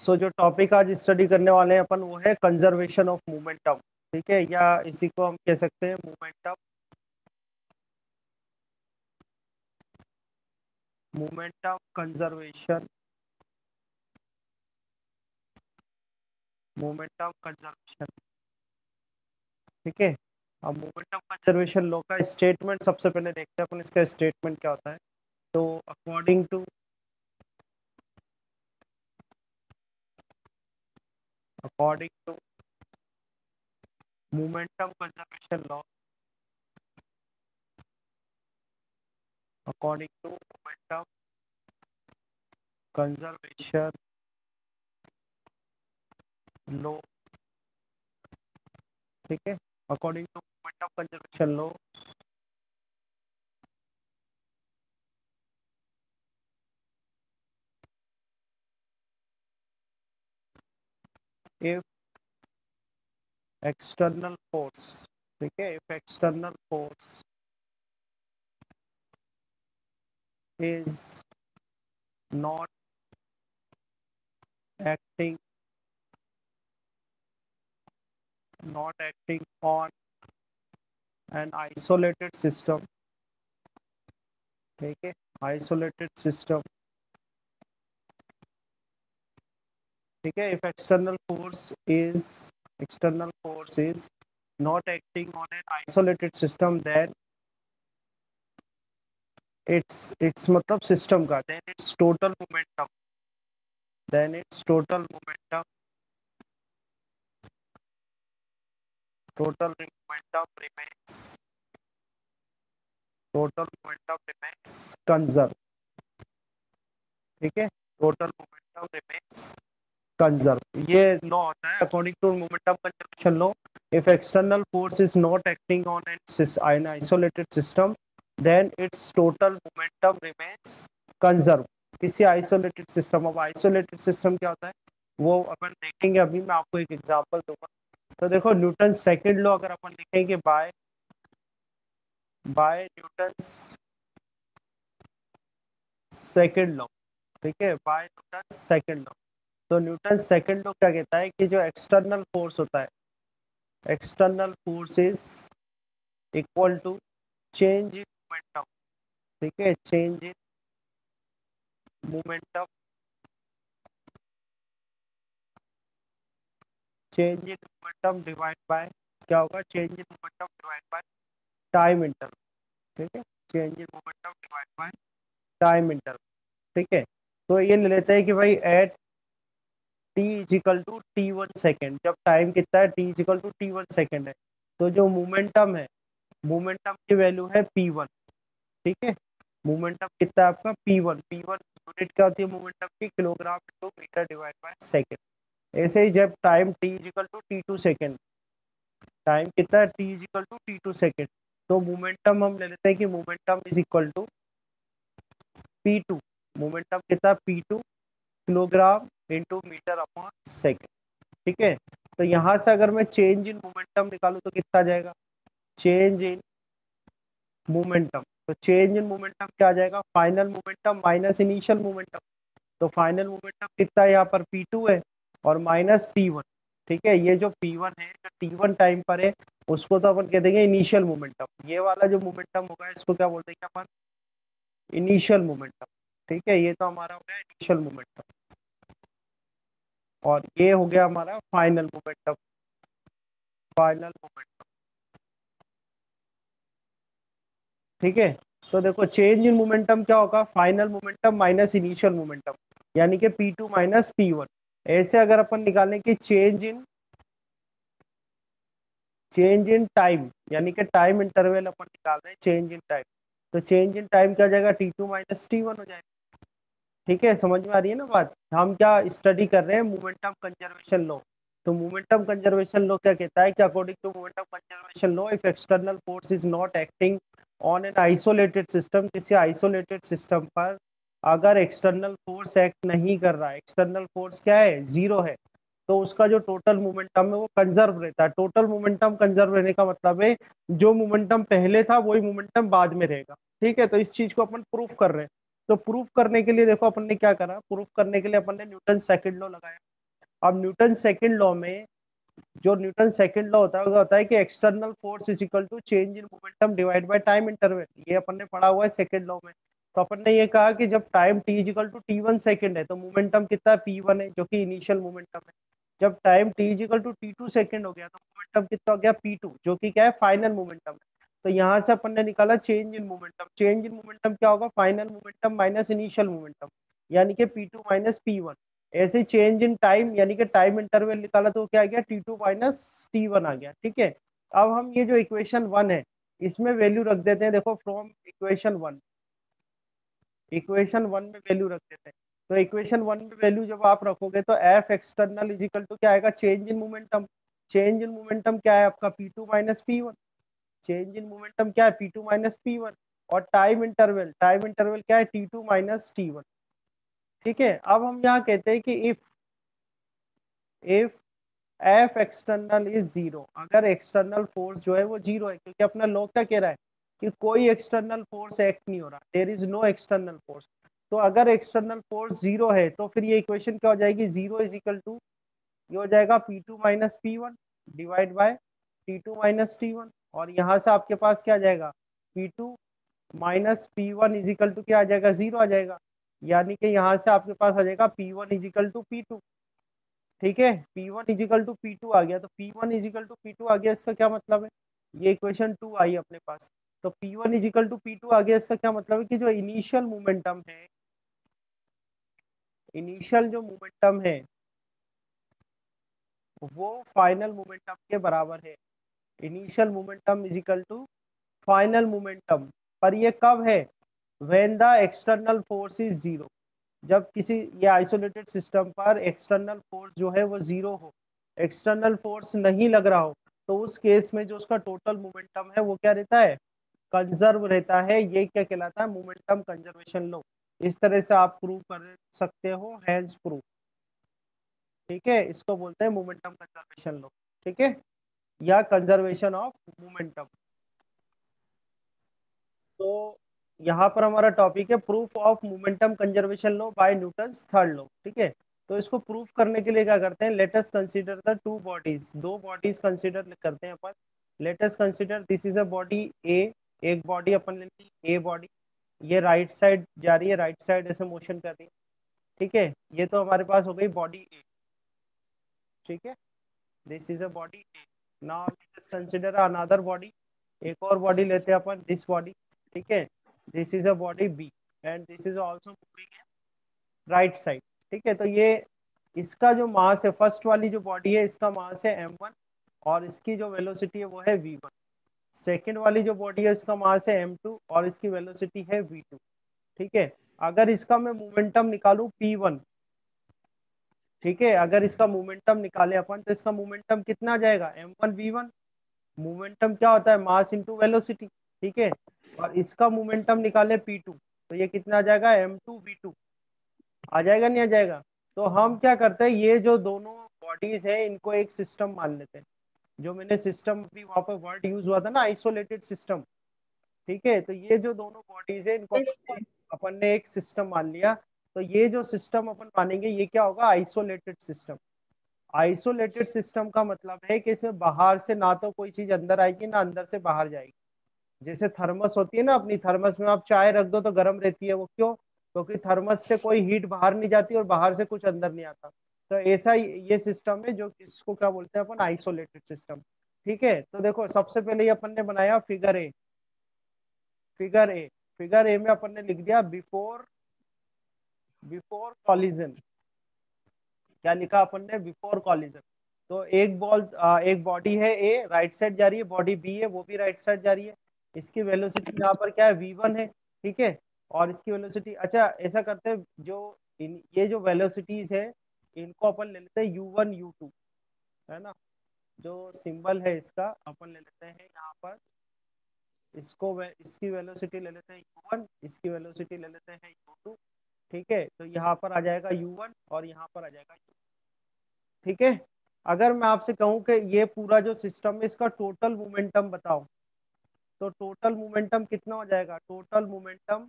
सो जो टॉपिक आज स्टडी करने वाले हैं अपन, वो है कंजर्वेशन ऑफ़ मोमेंटम ठीक है? या इसी को हम कह सकते हैं momentum momentum conservation momentum conservation ठीक है? अब मोमेंटम कंजर्वेशन लॉ का स्टेटमेंट सबसे पहले देखते हैं अपन, इसका स्टेटमेंट क्या होता है? तो according to according to momentum conservation law according to momentum conservation law ठीक है according to momentum conservation law if external force ठीक है if external force is not acting not acting on an isolated system ठीक है isolated system ठीक है if external force is external force is not acting on an isolated system then it's it's मतलब system का then it's total momentum then it's total momentum total momentum remains total momentum remains conserve ठीक है total momentum remains conserved ये law होता है according to momentum conservation law if external force is not acting on an, an isolated system then its total momentum remains conserved. किसी isolated system अब isolated system क्या होता है? वो अपन देखेंगे अभी मैं आपको एक एग्जांपल दूँगा। तो देखो न्यूटन सेकंड लॉ अगर अपन लिखेंगे by by Newton second law ठीक है? बाय न्यूटन सेकंड लॉ तो न्यूटन सेकंड लॉ क्या कहता है कि जो एक्सटर्नल फोर्स होता है external force is equal to change in momentum ठीक है? Change in momentum change in momentum divide by क्या होगा? Change in momentum divide by time interval ठीक है? Change in momentum divide by time interval ठीक है? तो ये ले लेते हैं कि भाई at T is equal to T one second जब टाइम कितना है T is equal to T one second है। तो जो मोमेंटम है मोमेंटम की वैल्यू है पी वन ठीक है? मोमेंटम कितना है आपका? P one P one unit क्या होती है? मोमेंटम की kilogram into metre divide by second ऐसे ही जब time T is equal to T two second time कितना है? T is equal to T two second तो मोमेंटम हम ले लेते हैं कि momentum is equal to P two momentum कितना P two kilogram into metre upon second ठीक है? तो यहाँ से अगर मैं चेंज इन मोमेंटम निकालू तो कितना जाएगा? चेंज इन मोमेंटम तो चेंज इन मोमेंटम क्या आ जाएगा? Final momentum minus initial momentum तो फाइनल मोमेंटम कितना यहाँ पर? पी टू है और माइनस पी वन ठीक है? ये जो पी वन है, जो टी वन टाइम पर है, उसको तो अपन कह देंगे इनिशियल मोमेंटम ये वाला जो मोमेंटम होगा, इसको क्या बोल देंगे अपन? इनिशियल मोमेंटम ठीक है? ये तो हमारा हो गया इनिशियल मोमेंटम और ये हो गया हमारा फाइनल मोमेंटम फाइनल मोमेंटम ठीक है? तो देखो चेंज इन मोमेंटम क्या होगा? Final momentum minus initial momentum यानी कि P two minus P one ऐसे अगर अपन निकालें कि change in change in time यानी कि टाइम इंटरवल अपन निकाल रहे हैं चेंज इन टाइम तो चेंज इन टाइम क्या जाएगा? T two minus T one हो जाएगा। ठीक है, समझ में आ रही है ना बात? हम क्या स्टडी कर रहे हैं मोमेंटम कंजर्वेशन लॉ तो मोमेंटम कंजर्वेशन लॉ क्या कहता है कि according to momentum conservation law if external force is not acting on an isolated system किसी आइसोलेटेड सिस्टम पर अगर एक्सटर्नल फोर्स एक्ट नहीं कर रहा है एक्सटर्नल फोर्स क्या है? ज़ीरो है। तो उसका जो टोटल मोमेंटम है वो कंजर्व रहता है। टोटल मोमेंटम कंजर्व रहने का मतलब है, जो मोमेंटम पहले था, वही मोमेंटम बाद में रहेगा। ठीक है तो इस चीज़ को अपन प्रूफ कर रहे हैं। तो प्रूफ करने के लिए देखो अपन ने क्या करा? प्रूफ करने के लिए अपन ने न्यूटन सेकंड लॉ लगाया। अब न्यूटन सेकेंड लॉ में जो न्यूटन सेकेंड लॉ होता है, वो होता है कि external force is equal to change in momentum divide by time interval ये अपन ने पढ़ा हुआ है सेकेंड लॉ में। तो अपन ने ये कहा कि जब time T is equal to T one second है तो मोमेंटम कितना पी वन है, जो कि इनिशियल मोमेंटम है। जब time T is equal to T two second हो गया तो मोमेंटम कितना हो गया पी टू जो कि क्या है? फाइनल मोमेंटम है। तो यहाँ से अपन ने निकाला change in momentum change in momentum क्या होगा? Final momentum minus initial momentum यानी कि P two minus P one ऐसे चेंज इन टाइम यानी कि टाइम इंटरवल निकाला तो क्या आ गया? T two minus T one आ गया. ठीक है? अब हम ये जो इक्वेशन वन है, इसमें वैल्यू रख देते हैं. देखो from equation one equation one में वैल्यू रख देते हैं. तो इक्वेशन वन में वैल्यू जब आप रखोगे तो F external is equal to क्या आएगा? Change in momentum change in momentum क्या है आपका? P two minus P one change in momentum क्या है? P two minus P one और टाइम इंटरवल टाइम इंटरवल क्या है? T two minus T one ठीक है? अब हम यहाँ कहते हैं कि if if F external is zero अगर एक्सटर्नल फोर्स जो है वो ज़ीरो है, क्योंकि अपना लॉ क्या कह रहा है कि कोई एक्सटर्नल फोर्स एक्ट नहीं हो रहा there is no external force तो अगर एक्सटर्नल फोर्स ज़ीरो है तो फिर ये इक्वेशन क्या हो जाएगी? ज़ीरो इज़ इक्वल टू ये हो जाएगा P two minus P one divide by T two minus T one और यहाँ से आपके पास क्या आ जाएगा? P two minus P one is equal to क्या आ जाएगा? ज़ीरो आ जाएगा। यानी कि यहाँ से आपके पास आ जाएगा P one is equal to P two ठीक है? P one is equal to P आ गया। तो P one is equal to P आ गया। इसका क्या मतलब है? ये इक्वेशन टू आई अपने पास। तो P one is equal to P two आ गया। इसका क्या मतलब है कि जो इनिशियल मोमेंटम है इनिशियल जो मोमेंटम है, वो फाइनल मोमेंटम के बराबर है। Initial momentum is equal to final momentum. पर ये कब है? When the external force is zero जब किसी ये आइसोलेटेड सिस्टम पर एक्सटर्नल फोर्स जो है वो ज़ीरो हो एक्सटर्नल फोर्स नहीं लग रहा हो तो उस केस में जो उसका टोटल मोमेंटम है, वो क्या रहता है? कंजर्व रहता है। ये क्या कहलाता है? मोमेंटम कंजर्वेशन लो इस तरह से आप प्रूव कर सकते हो हैंस प्रूफ ठीक है? इसको बोलते हैं मोमेंटम कंजर्वेशन लो ठीक है? या कंजर्वेशन ऑफ़ मोमेंटम तो यहाँ पर हमारा टॉपिक है proof of momentum conservation law by Newton third law ठीक है? तो इसको प्रूफ करने के लिए क्या करते हैं? Let us consider the two bodies दो बॉडीज कंसिडर करते हैं अपन. Let us consider this is a body A एक बॉडी अपन ले ली ए बॉडी ये राइट साइड जा रही है राइट साइड ऐसे मोशन कर रही है. ठीक है? ये तो हमारे पास हो गई बॉडी ए ठीक है? This is a body A now let us consider another body एक और बॉडी लेते हैं अपन दिस बॉडी ठीक है? This is a body B and this is also moving right side ठीक है? तो ये इसका जो मास है फ़र्स्ट वाली जो बॉडी है, इसका मास है एम वन और इसकी जो वेलोसिटी है वो है वी वन सेकेंड वाली जो बॉडी है, इसका मास है एम टू और इसकी वेलोसिटी है वी टू ठीक है? अगर इसका मैं मोमेंटम निकालू पी वन ठीक है अगर इसका मोमेंटम निकाले अपन तो इसका मोमेंटम कितना जाएगा? M one V one momentum क्या होता है? मास इंटू वेलोसिटी ठीक है? और इसका मोमेंटम निकाले पी टू तो ये कितना आ जाएगा? एम टू वी टू आ जाएगा नहीं आ जाएगा? तो हम क्या करते हैं ये जो दोनों बॉडीज है इनको एक सिस्टम मान लेते हैं। जो मैंने सिस्टम भी वहाँ पर वर्ड यूज़ हुआ था ना आइसोलेटेड सिस्टम ठीक है? तो ये जो दोनों बॉडीज है इनको अपन ने एक सिस्टम मान लिया। तो ये जो सिस्टम अपन मानेंगे, ये क्या होगा? आइसोलेटेड सिस्टम आइसोलेटेड सिस्टम का मतलब है कि इसमें बाहर से ना तो कोई चीज़ अंदर आएगी, ना अंदर से बाहर जाएगी। जैसे थर्मस होती है ना अपनी थर्मस में, आप चाय रख दो तो गर्म रहती है वो क्यों? क्योंकि तो थर्मस से कोई हीट बाहर नहीं जाती और बाहर से कुछ अंदर नहीं आता। तो ऐसा ये सिस्टम है जो इसको क्या बोलते हैं अपन? आइसोलेटेड सिस्टम ठीक है? तो देखो, सबसे पहले ये अपन ने बनाया figure A figure A figure A में अपन ने लिख दिया बिफोर बिफोर कॉलिजन। क्या लिखा अपन ने? Before collision. तो एक बॉल एक बॉडी है ए राइट साइड जा रही है बॉडी बी है वो भी राइट साइड जा रही है। इसकी वेलोसिटी यहाँ पर क्या है? वी वन है ठीक है? और इसकी वेलोसिटी अच्छा ऐसा करते हैं जो इन ये जो वेलोसिटीज है इनको अपन ले लेते हैं यू वन यू टू है ना? जो सिंबल है इसका अपन ले लेते हैं यहाँ पर। इसको वे, इसकी वेलोसिटी ले लेते हैं यू वन इसकी वेलोसिटी ले लेते हैं यू टू। ठीक है? तो यहाँ पर आ जाएगा यू वन और यहाँ पर आ जाएगा यू ठीक है? अगर मैं आपसे कहूँ कि ये पूरा जो सिस्टम है, इसका टोटल मोमेंटम बताओ। तो टोटल मोमेंटम कितना हो जाएगा? Total momentum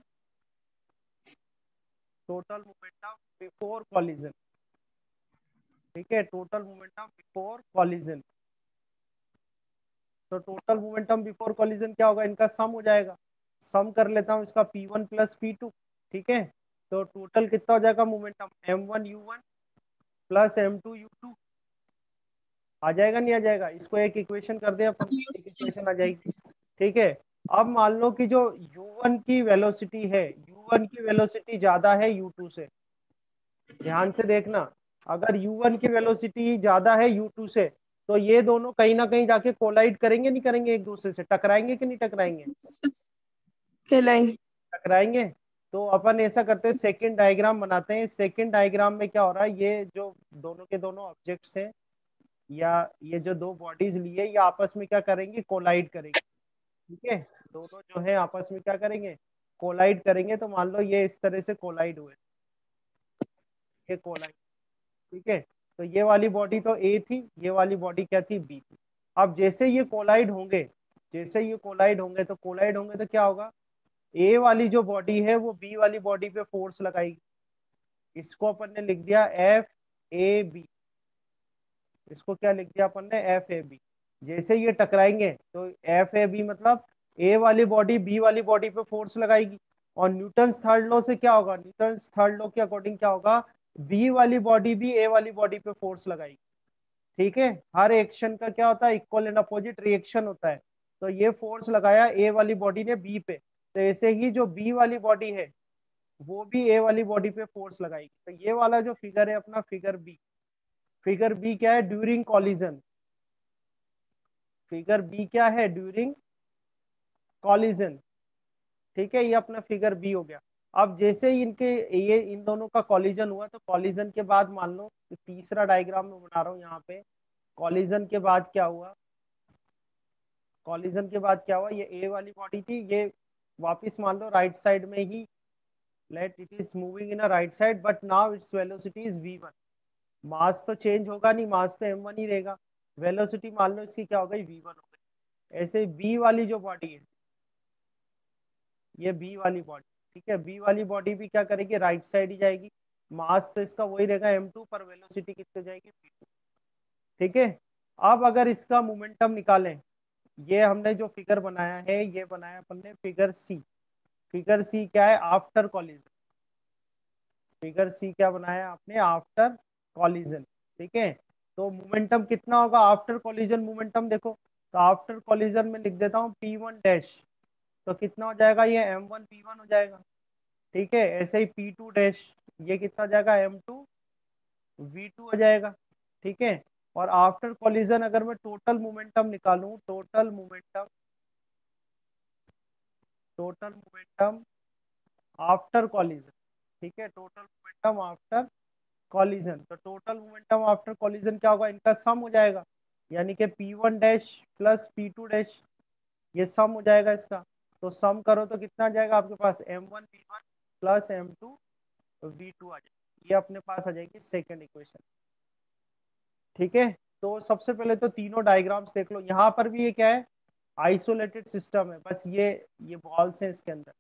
total momentum before collision ठीक है? टोटल मोमेंटम बिफोर कॉलिजन तो टोटल मोमेंटम बिफोर कॉलिजन क्या होगा? इनका सम हो जाएगा। सम कर लेता हूँ इसका P one plus P two ठीक है? तो टोटल कितना हो जाएगा momentum M one U one plus M two U two आ जाएगा नहीं आ जाएगा? इसको एक इक्वेशन कर दे अपन इक्वेशन आ जाएगी। ठीक है? अब मान लो कि जो u1 की वेलोसिटी है u1 की वेलोसिटी ज़्यादा है u2 से। ध्यान से देखना अगर u1 की वेलोसिटी ज़्यादा है u2 से तो ये दोनों कहीं ना कहीं जाके कोलाइड करेंगे नहीं करेंगे एक दूसरे से? टकराएँगे कि नहीं टकराएँगे। टकराएँगे? तो अपन ऐसा करते हैं सेकंड डायग्राम बनाते हैं। सेकंड डायग्राम में क्या हो रहा है, ये जो दोनों के दोनों ऑब्जेक्ट्स हैं, या ये जो दो बॉडीज लिए ये आपस में क्या करेंगे? कोलाइड करेंगे। ठीक है? दोनों जो है, आपस में क्या करेंगे? कोलाइड करेंगे। तो मान लो ये इस तरह से कोलाइड हुए। ये कोलाइड ठीक है? तो ये वाली बॉडी तो ए थी, ये वाली बॉडी क्या थी? बी थी। अब जैसे ये कोलाइड होंगे, जैसे ये कोलाइड होंगे तो कोलाइड होंगे तो क्या होगा? ए वाली जो बॉडी है, वो बी वाली बॉडी पे फोर्स लगाएगी इसको अपन ने लिख दिया एफ़ ए बी इसको क्या लिख दिया अपन ने? एफ़ ए बी जैसे ये टकराएँगे तो एफ़ ए बी मतलब ए वाली बॉडी बी वाली बॉडी पे फोर्स लगाएगी। और न्यूटन थर्ड लॉ से क्या होगा? न्यूटन थर्ड लॉ के अकॉर्डिंग क्या होगा? बी वाली बॉडी भी ए वाली बॉडी पे फोर्स लगाएगी। ठीक है? हर एक्शन का क्या होता है? इक्वल एंड अपोजिट रिएक्शन होता है। तो ये फोर्स लगाया ए वाली बॉडी ने बी पे। तो ऐसे ही जो बी वाली बॉडी है, वो भी ए वाली बॉडी पे फोर्स लगाएगी। तो ये वाला जो फिगर है अपना फिगर बी फिगर बी क्या है? ड्यूरिंग कॉलिजन फिगर बी क्या है? ड्यूरिंग कॉलिजन ठीक है? ये अपना फिगर बी हो गया। अब जैसे ही इनके, ये इन दोनों का कॉलिजन हुआ तो कॉलिजन के बाद मान लो, तीसरा डायग्राम में बना रहा हूँ यहाँ पे। कॉलिजन के बाद क्या हुआ? कॉलिजन के बाद क्या हुआ? ये ए वाली बॉडी थी, ये वापिस मान लो राइट साइड में ही let it is moving in a right side but now its velocity is V one mass तो चेंज होगा नहीं मास तो एम वन ही रहेगा। वेलोसिटी मान लो इसकी क्या हो गई? वी वन हो गई। ऐसे बी वाली जो बॉडी है, ये बी वाली बॉडी ठीक है? बी वाली बॉडी भी क्या करेगी? राइट साइड ही जाएगी। मास तो इसका वही रहेगा एम टू पर वेलोसिटी कितने जाएगी? वी टू ठीक है? अब अगर इसका मोमेंटम निकालें ये हमने जो फिगर बनाया है, ये बनाया अपन ने फिगर सी फिगर सी क्या है? आफ्टर कॉलिजन फिगर सी क्या बनाया आपने? आफ्टर कॉलिजन ठीक है? तो मोमेंटम कितना होगा? आफ्टर कॉलिजन मोमेंटम देखो। तो आफ्टर कॉलिजन में लिख देता हूँ पी वन डैश तो कितना हो जाएगा ये? एम वन पी वन हो जाएगा। ठीक है? ऐसे ही पी टू डैश ये कितना हो जाएगा? एम टू वी टू हो जाएगा। ठीक है? और आफ्टर कॉलिजन अगर मैं टोटल मोमेंटम निकालूं total momentum total momentum after collision ठीक है? टोटल मोमेंटम आफ्टर कॉलिजन तो टोटल मोमेंटम आफ्टर कॉलिजन क्या होगा? इनका सम हो जाएगा, यानी कि P one dash plus P two dash ये सम हो जाएगा इसका। तो सम करो तो कितना आ जाएगा आपके पास? M one V one plus M two V two आ जाएगा। ये अपने पास आ जाएगी सेकेंड इक्वेशन ठीक है? तो सबसे पहले तो तीनों डायग्राम्स देख लो। यहाँ पर भी ये क्या है? आइसोलेटेड सिस्टम है। बस ये ये बॉल्स है इसके अंदर।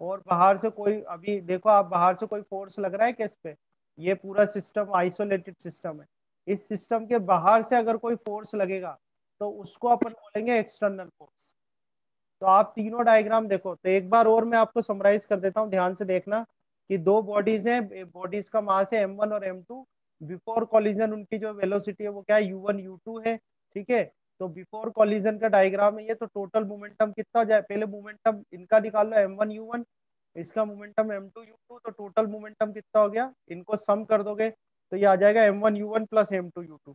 और बाहर से कोई, अभी देखो आप बाहर से कोई फोर्स लग रहा है क्या इस पे? ये पूरा सिस्टम आइसोलेटेड सिस्टम है। इस सिस्टम के बाहर से अगर कोई फोर्स लगेगा तो उसको अपन बोलेंगे एक्सटर्नल फोर्स तो आप तीनों डायग्राम देखो। तो एक बार और मैं आपको समराइज कर देता हूँ। ध्यान से देखना कि दो बॉडीज हैं। बॉडीज का मास है एम वन और एम टू बिफोर कॉलिजन उनकी जो वेलोसिटी है, वो क्या है? यू वन यू टू है, ठीक है? तो बिफोर कॉलिजन का डायग्राम है ये तो टोटल मोमेंटम कितना जाए? पहले मोमेंटम इनका निकाल लो एम वन यू वन इसका momentum M two U two तो टोटल मोमेंटम कितना हो गया? इनको सम कर दोगे तो ये आ जाएगा M one U one plus M two U two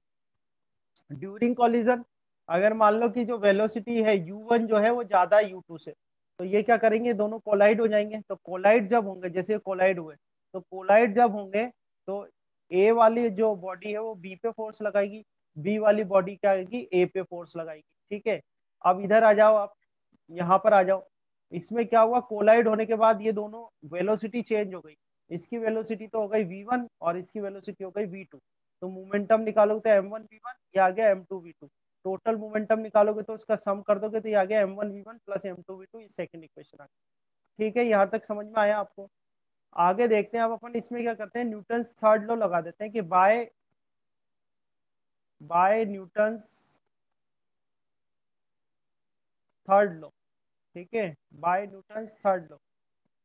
during collision अगर मान लो कि जो वेलोसिटी है यू वन जो है, वो ज़्यादा है यू टू से तो ये क्या करेंगे? दोनों कोलाइड हो जाएँगे। तो कोलाइड जब होंगे, जैसे कोलाइड हुए तो कोलाइड जब होंगे तो ए वाली जो बॉडी है वो बी पे फोर्स लगाएगी बी वाली बॉडी क्या आएगी ए पे फोर्स लगाएगी, ठीक है? अब इधर आ जाओ आप, यहाँ पर आ जाओ। इसमें क्या हुआ? कोलाइड होने के बाद ये दोनों वेलोसिटी चेंज हो गई। इसकी वेलोसिटी तो हो गई वी वन और इसकी वेलोसिटी हो गई वी टू तो मोमेंटम निकालोगे तो एम वन वी वन ये आ गया M two V two total momentum निकालोगे तो उसका सम कर दोगे तो ये आ गया M one V one plus M two V two ये सेकेंड इक्वेशन आ गया। ठीक है? यहाँ तक समझ में आया आपको? आगे देखते हैं, अब अपन इसमें क्या करते हैं न्यूटन थर्ड लॉ लगा देते हैं कि by by Newton's third law, ठीक है? By Newton's third law.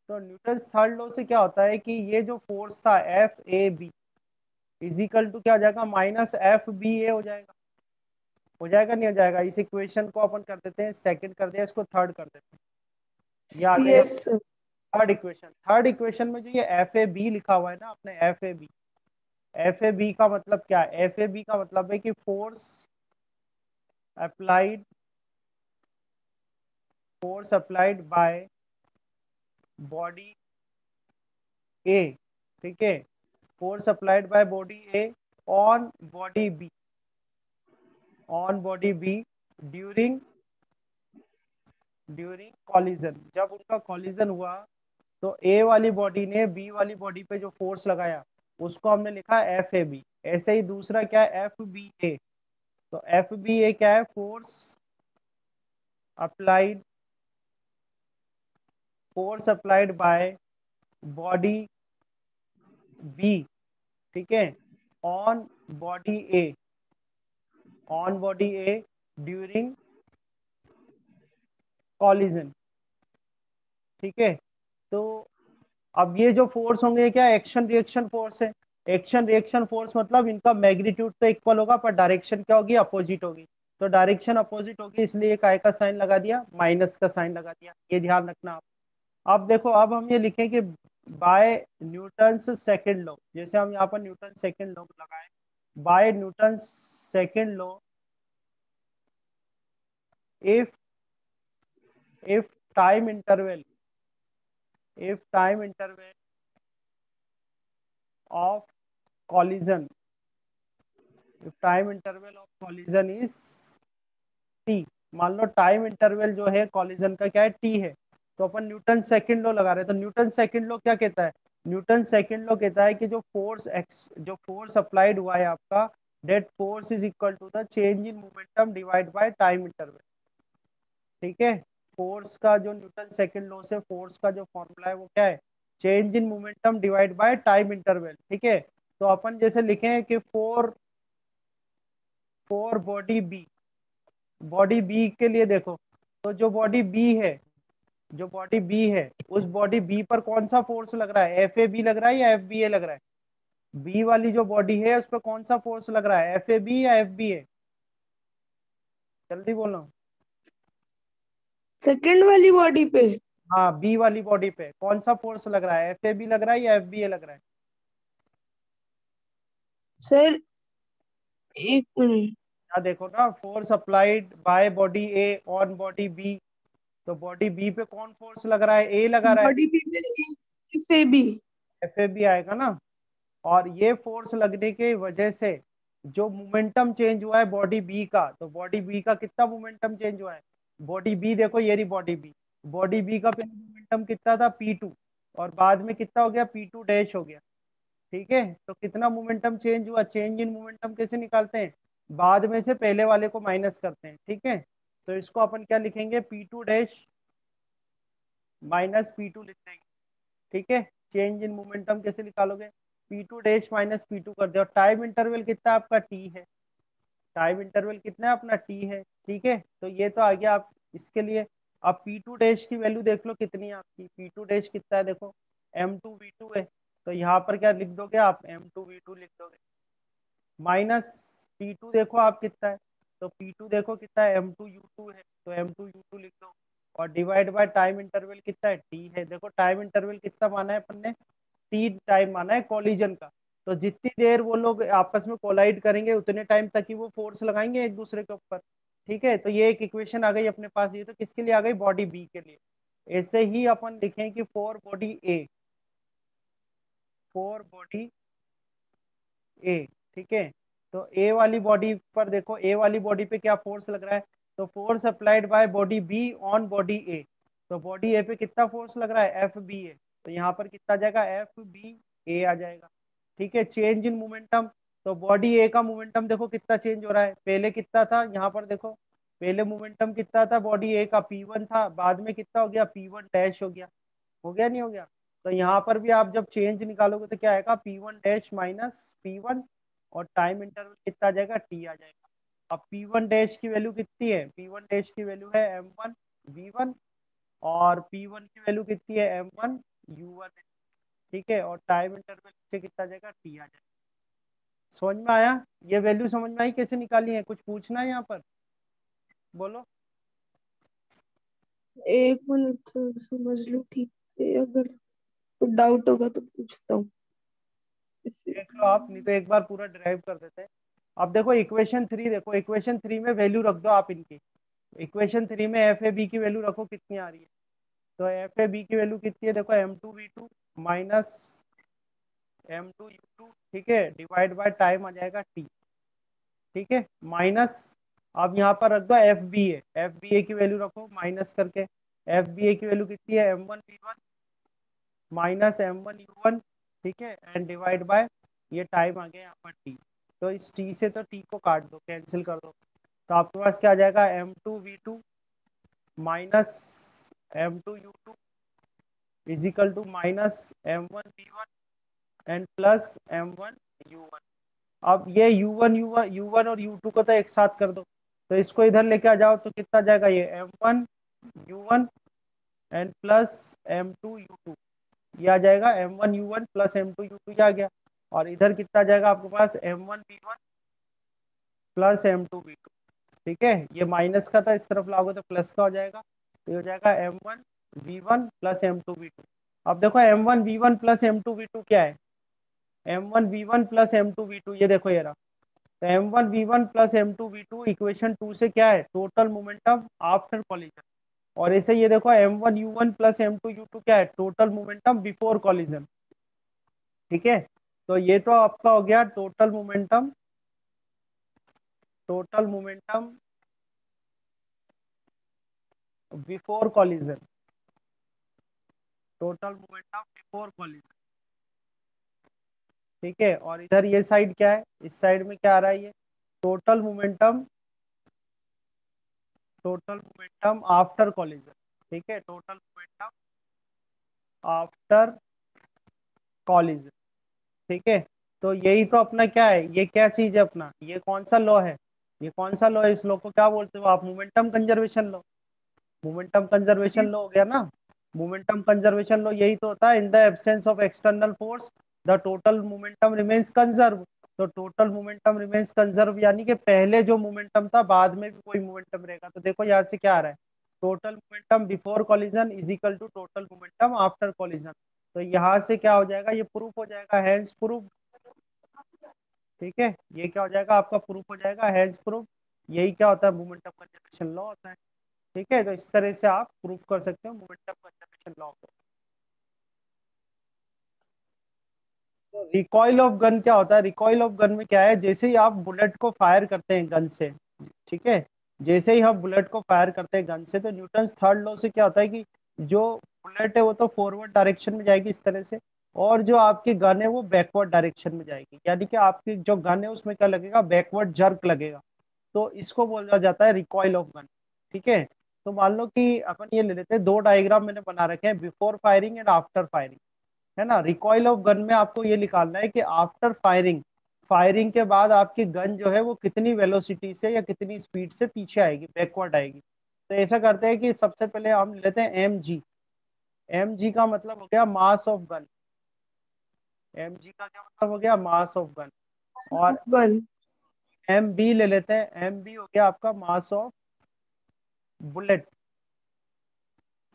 तो न्यूटन्स थर्ड लॉ से क्या होता है कि ये जो फोर्स था, F A B is equal to क्या हो जाएगा, माइनस एफ़ बी ए हो जाएगा। हो जाएगा, नहीं हो जाएगा? इस इक्वेशन को अपन कर देते हैं, सेकंड कर दिया, इसको थर्ड कर देते हैं। ये आ गया थर्ड इक्वेशन थर्ड इक्वेशन में जो ये एफ़ ए बी लिखा हुआ है ना अपने F A B F A B का मतलब क्या है? एफ़ ए बी का मतलब है कि force applied force applied by body A ठीक है? Force applied by body A on body B on body B during during collision जब उनका कॉलिजन हुआ तो ए वाली बॉडी ने बी वाली बॉडी पे जो फोर्स लगाया, उसको हमने लिखा एफ़ ए बी ऐसे ही दूसरा क्या है? एफ़ बी ए तो एफ़ बी ए क्या है? Force applied force applied by body B ठीक है? On body A on body A during collision ठीक है? तो अब ये जो फोर्स होंगे क्या एक्शन रिएक्शन फोर्स है? एक्शन रिएक्शन फोर्स मतलब इनका मैग्नीट्यूड तो इक्वल होगा, पर डायरेक्शन क्या होगी? अपोजिट होगी। तो डायरेक्शन अपोजिट होगी, इसलिए काय का साइन लगा दिया माइनस का साइन लगा दिया। ये ध्यान रखना आप। अब देखो, अब हम ये लिखें कि बाय न्यूटन सेकेंड लॉ जैसे हम यहाँ पर न्यूटन सेकेंड लॉ लगाए। By Newton second law if if time interval if time interval of collision, if time interval of collision is t, मान लो टाइम इंटरवल जो है कॉलिजन का क्या है? टी है। तो अपन न्यूटन सेकंड लॉ लगा रहे तो न्यूटन सेकंड लॉ क्या कहता है? न्यूटन सेकंड लॉ कहता है कि जो फोर्स एक्स जो फोर्स अप्लाइड हुआ है आपका that force is equal to the change in momentum divide by time interval ठीक है? फोर्स का जो न्यूटन सेकंड लॉ से फोर्स का जो फॉर्मूला है, वो क्या है? Change in momentum divide by time interval, ठीक है? तो अपन जैसे लिखे कि for for body B body B के लिए देखो तो जो बॉडी बी है, जो बॉडी बी है, उस बॉडी बी पर कौन सा फोर्स लग रहा है? एफ़ ए बी लग रहा है या एफ़ बी ए लग रहा है? बी वाली जो बॉडी है, उस पर कौन सा फोर्स लग रहा है? एफ़ ए बी या एफ़ बी ए? जल्दी बोलो सेकंड वाली बॉडी पे? हाँ बी वाली बॉडी पे। कौन सा फोर्स लग रहा है? एफ़ ए बी लग रहा है या एफ़ बी ए लग रहा है? सर एक मिनट यहाँ देखो ना force applied by body A on body B तो बॉडी बी पे कौन फोर्स लग रहा है? ए लगा रहा है। बॉडी पे F A B F A B आएगा ना? और ये फोर्स लगने के वजह से जो मोमेंटम चेंज हुआ है बॉडी बी का तो बॉडी बी का कितना मोमेंटम चेंज हुआ है? बॉडी बी देखो, ये रही बॉडी बी बॉडी बी का पहले मोमेंटम कितना था? पी टू और बाद में कितना हो गया? पी टू डैश हो गया. ठीक है? तो कितना मोमेंटम चेंज हुआ? चेंज इन मोमेंटम कैसे निकालते हैं? बाद में से पहले वाले को माइनस करते हैं. ठीक है? तो इसको अपन क्या लिखेंगे? P two dash minus P two लिख देंगे. ठीक है? चेंज इन मोमेंटम कैसे निकालोगे? P two dash minus P two कर दे. और टाइम इंटरवल कितना आपका टी है? टाइम इंटरवल कितना है अपना टी है, ठीक है? तो ये तो आ गया आप, इसके लिए आप पी टू डैश की वैल्यू देख लो कितनी है आपकी, पी टू डैश कितना है देखो, एम टू वी टू है तो यहाँ पर क्या लिख दोगे आप? एम टू वी टू लिख दोगे। माइनस पी टू देखो आप कितना है तो पी टू देखो कितना है, एम टू यू टू है तो एम टू यू टू लिख दो, और डिवाइड बाय टाइम इंटरवल कितना है, टी है। देखो टाइम इंटरवल कितना माना है अपन ने टी टाइम माना है कॉलिजन का तो जितनी देर वो लोग आपस में कोलाइड करेंगे, उतने टाइम तक ही वो फोर्स लगाएँगे एक दूसरे के ऊपर। ठीक है? तो ये एक इक्वेशन आ गई अपने पास। ये तो किसके लिए आ गई? बॉडी बी के लिए। ऐसे ही अपन लिखें कि for body A for body A ठीक है? तो ए वाली बॉडी पर देखो ए वाली बॉडी पे क्या फोर्स लग रहा है? तो force applied by body B on body A तो बॉडी ए पे कितना फोर्स लग रहा है? एफ़ बी ए तो यहाँ पर कितना जाएगा? एफ़ बी ए आ जाएगा। ठीक है चेंज इन मोमेंटम तो बॉडी ए का मोमेंटम देखो कितना चेंज हो रहा है। पहले कितना था? यहाँ पर देखो। पहले मोमेंटम कितना था? बॉडी ए का पी वन था। बाद में कितना हो गया? पी वन डैश हो गया। हो गया नहीं हो गया? तो यहाँ पर भी आप जब चेंज निकालोगे तो क्या आएगा? P one dash minus P one और टाइम इंटरवल कितना आ जाएगा? टी आ जाएगा। अब पी वन डैश की वैल्यू कितनी है? पी वन डैश की वैल्यू है एम वन वी वन और पी वन की वैल्यू कितनी है? एम वन यू वन ठीक है और टाइम इंटरवल से कितना जाएगा? टी आ जाएगा। समझ में आया? ये वैल्यू समझ में आई? कैसे निकाली है? कुछ पूछना है यहाँ पर? बोलो। एक मिनट समझ लो ठीक से। अगर तो डाउट होगा तो पूछता हूँ। देख लो आप नहीं तो एक बार पूरा ड्राइव कर देते हैं। अब देखो इक्वेशन थ्री देखो। इक्वेशन थ्री में वैल्यू रख दो आप इनकी। इक्वेशन थ्री में एफ़ ए बी की वैल्यू रखो कितनी आ रही है। तो एफ़ ए बी की वैल्यू कितनी है? देखो M two B two minus M two U two ठीक है? डिवाइड बाय टाइम आ जाएगा टी ठीक है? माइनस अब यहाँ पर रख दो F B A F B A की वैल्यू रखो माइनस करके। एफ़ बी ए की वैल्यू कितनी है? M one B one minus M one U one ठीक है? एंड डिवाइड बाय ये टाइम आ गया यहाँ पर टी तो इस टी से तो टी को काट दो कैंसिल कर दो। तो आपके पास क्या आ जाएगा? M two V two minus M two U two is equal to minus M one V one and plus M one U one अब ये U one U one U one और यू टू को तो एक साथ कर दो। तो इसको इधर लेके आ जाओ तो कितना जाएगा ये? M one u one and plus m two u two ये आ जाएगा m one u one plus m two u two आ गया। और इधर कितना जाएगा आपके पास? M one b one plus m two b two ठीक है? ये माइनस का था, इस तरफ़ लाओगे तो प्लस का हो जाएगा। तो हो जाएगा m one v one plus m two v two अब देखो m one v one plus m two v two क्या है? M one v one plus m two v two ये देखो ये रहा। तो m one v one plus m two v two equation two से क्या है? टोटल मोमेंटम आफ्टर कॉलिजन और ऐसे ये देखो m one u one plus m two u two क्या है? टोटल मोमेंटम बिफोर कॉलिजन ठीक है? तो ये तो आपका हो गया total momentum total momentum before collision total momentum before collision ठीक है? और इधर ये साइड क्या है? इस साइड में क्या आ रहा है ये? Total momentum total momentum after collision ठीक है? टोटल मोमेंटम आफ्टर कॉलिजन ठीक है? तो यही तो अपना क्या है? ये क्या चीज़ है अपना? ये कौन सा लॉ है? ये कौन सा लॉ है? इस लॉ को क्या बोलते हो आप? Momentum conservation law momentum conservation law हो गया ना। मोमेंटम कंजर्वेशन लो यही तो होता है। In the absence of external force the total momentum remains conserve तो टोटल मोमेंटम रिमेन्स कंजर्व यानी कि पहले जो मोमेंटम था बाद में भी कोई मोमेंटम रहेगा। तो देखो यहाँ से क्या आ रहा है? Total momentum before collision is equal to total momentum after collision तो यहाँ से क्या हो जाएगा? ये प्रूफ हो जाएगा हैंस प्रूफ ठीक है? ये क्या हो जाएगा? आपका प्रूफ हो जाएगा हैंस प्रूफ यही क्या होता है? मोमेंटम कंजर्वेशन लॉ होता है। ठीक है? तो इस तरह से आप प्रूफ कर सकते हो मोमेंटम कंजर्वेशन लॉ को। रिकॉइल ऑफ़ गन क्या होता है? रिकॉइल ऑफ़ गन में क्या है? जैसे ही आप बुलेट को फायर करते हैं गन से, ठीक है? जैसे ही हम बुलेट को फायर करते हैं गन से तो न्यूटन थर्ड लॉ से क्या होता है कि जो बुलेट है वो तो फॉरवर्ड डायरेक्शन में जाएगी इस तरह से, और जो आपकी गन है वो बैकवर्ड डायरेक्शन में जाएगी। यानी कि आपकी जो गन है उसमें क्या लगेगा? बैकवर्ड जर्क लगेगा। तो इसको बोला जाता है रिकॉइल ऑफ़ गन ठीक है? तो मान लो कि अपन ये ले लेते हैं दो डायग्राम मैंने बना रखे हैं before firing and after firing है ना? रिकॉइल ऑफ़ गन में आपको ये निकालना है कि आफ्टर फायरिंग फायरिंग के बाद आपकी गन जो है वो कितनी वेलोसिटी से या कितनी स्पीड से पीछे आएगी बैकवर्ड आएगी। तो ऐसा करते हैं कि सबसे पहले हम लेते हैं एम जी एम जी का मतलब हो गया mass of gun m g का क्या मतलब हो गया? मास ऑफ़ गन और एम बी ले लेते हैं। एम बी हो गया आपका मास ऑफ़ बुलेट।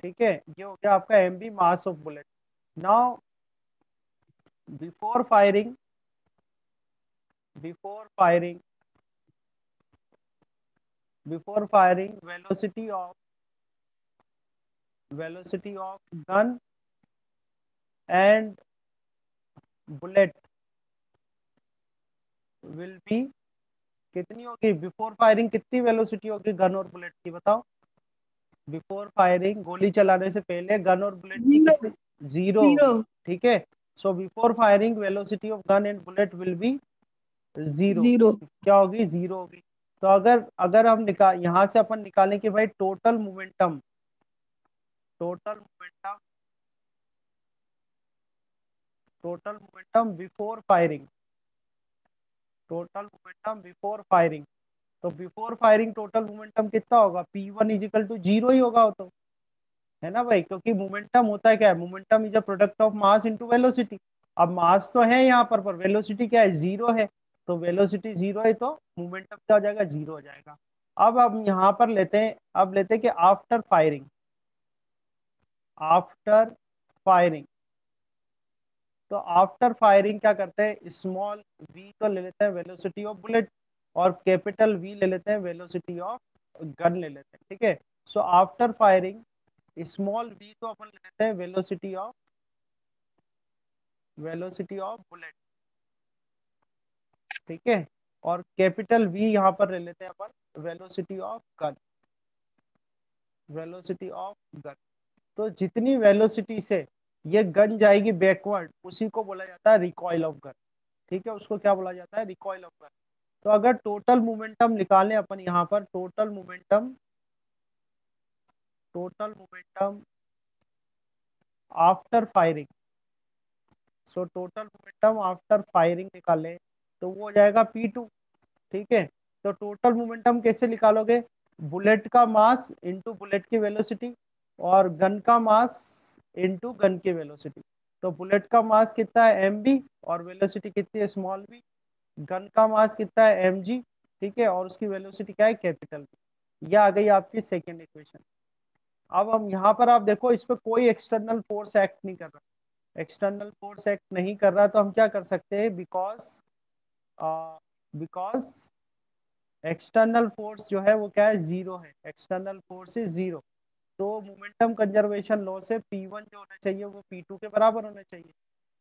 ठीक है, ये हो गया आपका m b mass of bullet now before firing before firing before firing velocity of velocity of gun and bullet will be कितनी होगी? बिफोर फायरिंग कितनी वेलोसिटी होगी गन और बुलेट की? बताओ। बिफोर फायरिंग गोली चलाने से पहले गन और बुलेट ज़ीरो ठीक है? So before firing velocity of gun and bullet will be zero क्या होगी? ज़ीरो होगी। तो अगर अगर हम निकाल यहाँ से अपन निकालें कि भाई total momentum total momentum total momentum before firing total momentum before firing तो बिफोर फायरिंग टोटल मोमेंटम कितना होगा? P one is equal to zero ही होगा तो। है ना भाई? क्योंकि मोमेंटम होता है क्या है? Momentum is a product of mass into velocity अब मास तो है यहाँ पर पर वेलोसिटी क्या है? ज़ीरो है। तो वेलोसिटी ज़ीरो है तो मोमेंटम क्या हो जाएगा? ज़ीरो हो जाएगा। अब हम यहाँ पर लेते हैं, अब लेते हैं कि आफ्टर फायरिंग आफ्टर फायरिंग तो आफ्टर फायरिंग क्या करते हैं? स्मॉल वी तो ले लेते हैं वेलोसिटी ऑफ़ बुलेट और कैपिटल वी ले लेते हैं वेलोसिटी ऑफ़ गन ले लेते हैं, ठीक है? So after firing small v तो अपन ले लेते हैं velocity of velocity of bullet ठीक है? और कैपिटल वी यहाँ पर ले लेते हैं अपन velocity of gun velocity of gun तो जितनी वेलोसिटी से ये गन जाएगी बैकवर्ड उसी को बोला जाता है रिकॉइल ऑफ़ गन ठीक है? उसको क्या बोला जाता है? रिकॉइल ऑफ़ गन तो अगर टोटल मोमेंटम निकालें अपन यहाँ पर total momentum total momentum after firing so total momentum after firing निकालें तो वो हो जाएगा पी टू ठीक है? तो टोटल मोमेंटम कैसे निकालोगे? बुलेट का मास इंटू बुलेट की वेलोसिटी और गन का मास इंटू गन की वेलोसिटी तो बुलेट का मास कितना है? एम बी और वेलोसिटी कितनी है? स्मॉल बी गन का मास कितना है? एम जी ठीक है? और उसकी वेलोसिटी क्या है? कैपिटल यह आ गई आपकी सेकेंड इक्वेशन अब हम यहाँ पर आप देखो, इस पर कोई एक्सटर्नल फोर्स एक्ट नहीं कर रहा। एक्सटर्नल फोर्स एक्ट नहीं कर रहा तो हम क्या कर सकते हैं? बिकॉज़ बिकॉज़ एक्सटर्नल फोर्स जो है, वो क्या है? ज़ीरो है। एक्सटर्नल फोर्स इज़ ज़ीरो तो मोमेंटम कंजर्वेशन लॉ से P1 जो होना चाहिए, वो P2 के बराबर होना चाहिए।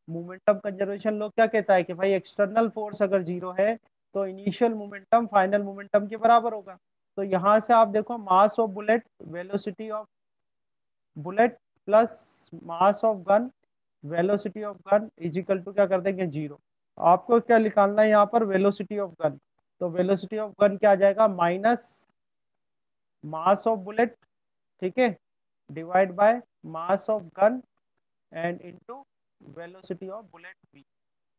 मोमेंटम कंजर्वेशन लॉ क्या कहता है कि भाई एक्सटर्नल फोर्स अगर ज़ीरो है तो इनिशियल मोमेंटम फाइनल मोमेंटम के बराबर होगा। तो यहाँ से आप देखो mass of bullet velocity of bullet plus mass of gun velocity of gun is equal to क्या कर देंगे? ज़ीरो आपको क्या निकालना है यहाँ पर? वेलोसिटी ऑफ़ गन तो वेलोसिटी ऑफ़ गन क्या आ जाएगा? माइनस मास ऑफ़ बुलेट ठीक है? Divide by mass of gun and into velocity of bullet b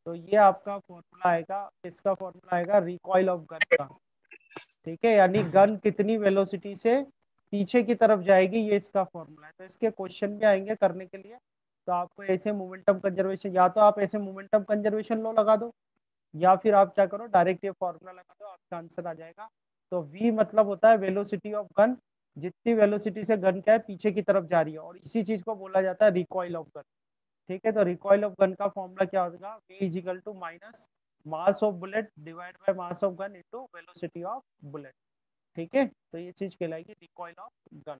तो ये आपका फॉर्मूला आएगा, इसका फॉर्मूला आएगा रिकॉइल ऑफ़ गन का। ठीक है? यानी गन कितनी वेलोसिटी से पीछे की तरफ़ जाएगी, ये इसका फॉर्मूला है। तो इसके क्वेश्चन भी आएँगे करने के लिए। तो आपको ऐसे मोमेंटम कंजर्वेशन या तो आप ऐसे मोमेंटम कंजर्वेशन लो लगा दो, या फिर आप क्या करो डायरेक्ट ये फॉर्मूला लगा दो, आपका आंसर आ जाएगा। तो वी मतलब होता है वेलोसिटी ऑफ़ गन जितनी वेलोसिटी से गन क्या है, पीछे की तरफ़ जा रही है। और इसी चीज़ को बोला जाता है रिकॉइल ऑफ़ गन ठीक है तो रिकॉइल ऑफ़ गन का फॉर्मूला क्या होगा? V is equal to minus mass of bullet divide by mass of gun into velocity of bullet ठीक है तो ये चीज़ कहलाएगी रिकॉइल ऑफ़ गन